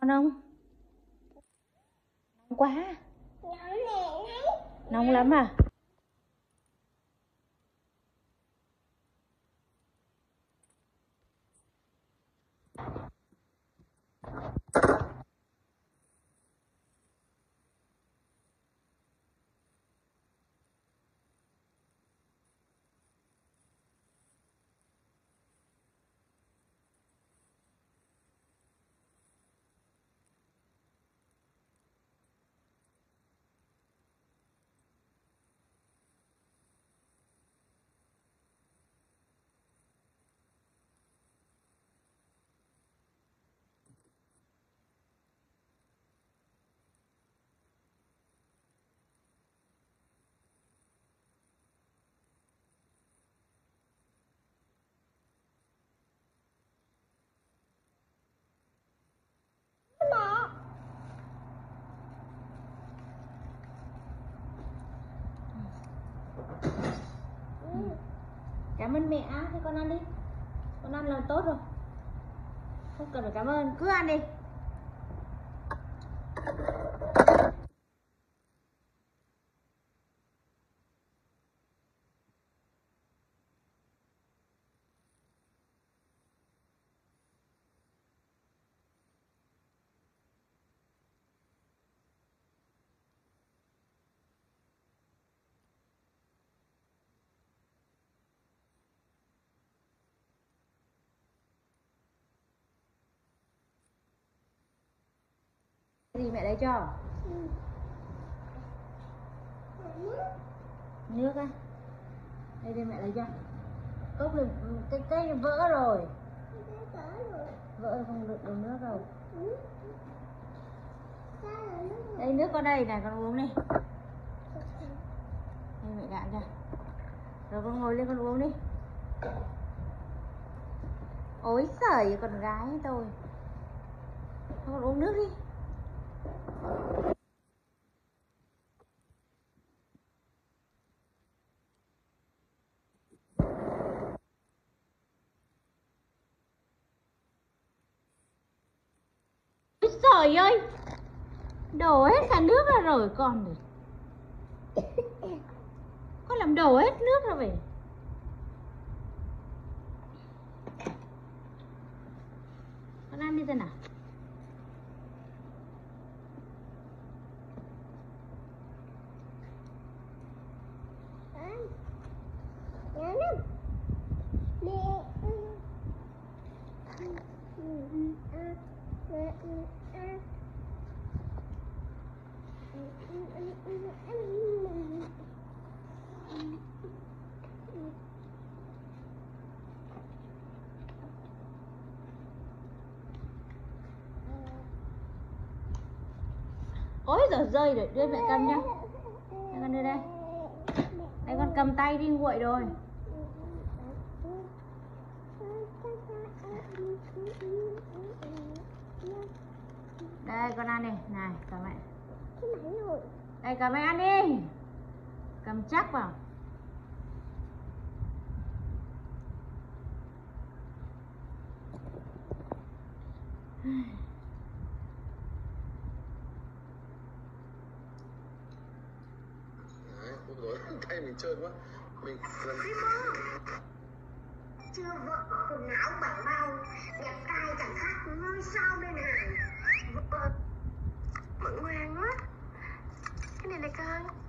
ngon không? Nóng quá. Nóng lắm à cảm ơn mẹ. Thế con ăn đi. Con ăn là tốt rồi. Không cần phải cảm ơn. Cứ ăn đi. Gì mẹ lấy cho? Nước á. Đây đây mẹ lấy cho. Cốc ừ, này cái cây vỡ rồi. Vỡ không được được nước đâu đây, nước có đây này con uống đi. Đây, mẹ gạn cho rồi con ngồi lên con uống đi. Ối sởi con gái tôi. Con uống nước đi trời ơi Đổ hết cả nước ra rồi con này Con làm đổ hết nước ra vậy, Con ăn đi xem nào. Ôi giờ rơi rồi, đưa mẹ cầm nhá. Đây con đưa đây. Đây con cầm tay đi nguội rồi. Đây con ăn đi, này cầm mẹ. Đây cầm ăn đi. Cầm chắc vào. Tay mình trơn quá. Mình lần chưa vợ quần áo bảnh bao đẹp trai Welcome